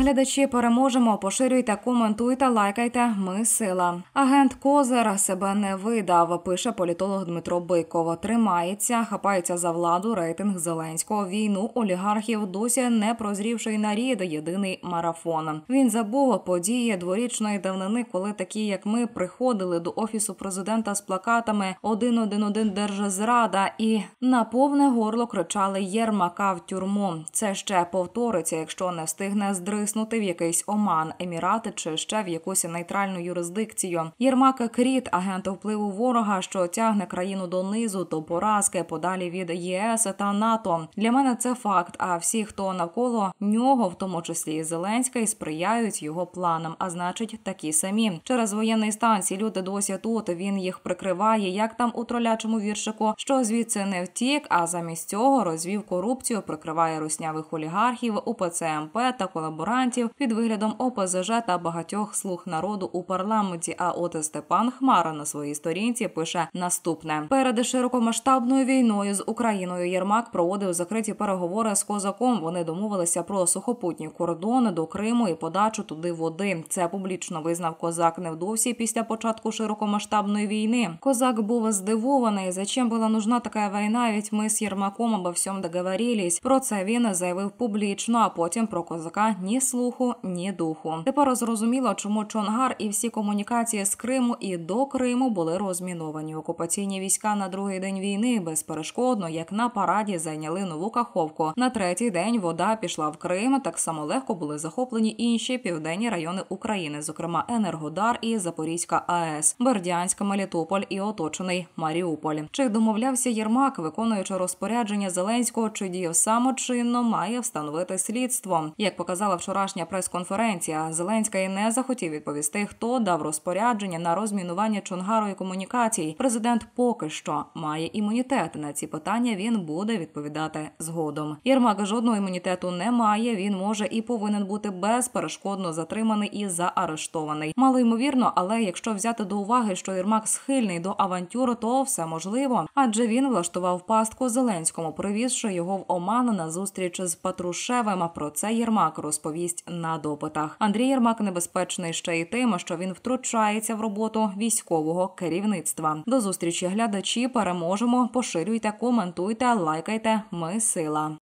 Глядачі переможемо. Поширюйте, коментуйте, лайкайте. Ми сила. Агент Козир себе не видав. Пише політолог Дмитро Биков. Тримається, хапається за владу. Рейтинг Зеленського війну олігархів досі не прозрівший нарід. Єдиний марафон. Він забув події дворічної давнини, коли такі, як ми, приходили до офісу президента з плакатами «111 держзрада і на повне горло кричали Єрмака в тюрму. Це ще повториться, якщо не встигне здриснути в якийсь оман, емірати чи ще в якусь нейтральну юрисдикцію. Єрмак кріт, агент впливу ворога, що тягне країну донизу до поразки подалі від ЄС та НАТО. Для мене це факт. А всі, хто навколо нього, в тому числі і Зеленський, сприяють його планам. А значить, такі самі через воєнний стан ці люди досі тут. Він їх прикриває, як там у тролячому віршику, що звідси не втік, а замість цього розвів корупцію, прикриває руснявих олігархів, УПЦ МП та колаборантів під виглядом ОПЗЖ та багатьох слуг народу у парламенті. А от Степан Хмара на своїй сторінці пише наступне: перед широкомасштабною війною з Україною Єрмак проводив закриті переговори з козаком. Вони домовилися про сухопутні кордони до Криму і подачу туди води. Це публічно визнав козак невдовзі після початку широкомасштабної війни. Козак був здивований, зачем була нужна така війна, ведь ми з Єрмаком обо всьому договорились. Про це він заявив публічно, а потім про козака ні слуху, ні духу. Тепер зрозуміло, чому Чонгар і всі комунікації з Криму і до Криму були розміновані. Окупаційні війська на другий день війни безперешкодно, як на параді, зайняли нову каховку. На третій день вода пішла в Крим. Так само легко були захоплені інші південні райони України, зокрема Енергодар і Запорізька АЕС, Бердянська, Мелітополь і оточений Маріуполь. Чи домовлявся Єрмак, виконуючи розпорядження Зеленського, чи діяв самочинно, має встановити слідство. Як показала вчорашня прес-конференція, Зеленський не захотів відповісти, хто дав розпорядження на розмінування Чонгару і комунікацій. Президент поки що має імунітет. На ці питання він буде відповідати згодом. Єрмак жодного імунітету не має. Він може і повинен бути безперешкодно затриманий і заарештований. Мало ймовірно, але якщо взяти до уваги, що Єрмак схильний до авантюру, то все можливо, адже він влаштував пастку Зеленському, привізши його в Оман на зустріч з Патрушевим. Про це Єрмак розповість на допитах. Андрій Єрмак небезпечний ще й тим, що він втручається в роботу військового керівництва. До зустрічі глядачі переможемо. Поширюйте, коментуйте, лайкайте. Ми сила.